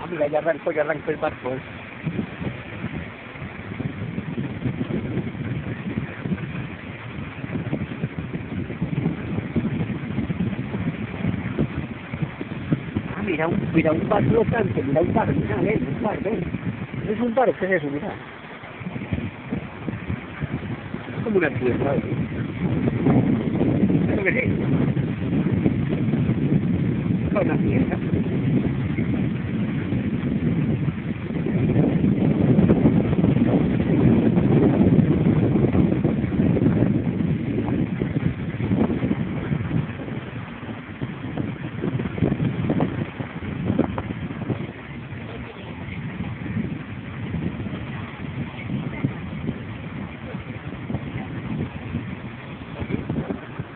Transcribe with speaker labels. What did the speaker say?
Speaker 1: Ah, mira, ya arrancó, ya arrancó el barco. ¿eh? Ah, mira un, mira un bar flotante, mira un bar, mira, ven, un bar, ven. Es un bar, ¿qué es eso? Mira. Es como una piedra, ¿eh? Es una pieza.